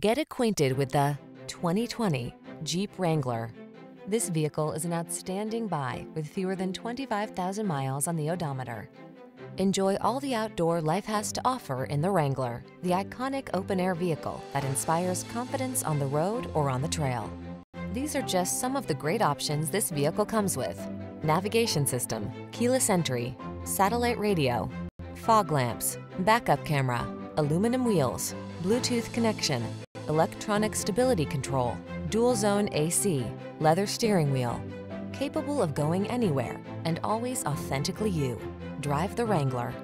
Get acquainted with the 2020 Jeep Wrangler. This vehicle is an outstanding buy with fewer than 25,000 miles on the odometer. Enjoy all the outdoor life has to offer in the Wrangler, the iconic open-air vehicle that inspires confidence on the road or on the trail. These are just some of the great options this vehicle comes with. Navigation system, keyless entry, satellite radio, fog lamps, backup camera, aluminum wheels, Bluetooth connection, electronic stability control, dual zone AC, leather steering wheel. Capable of going anywhere and always authentically you. Drive the Wrangler.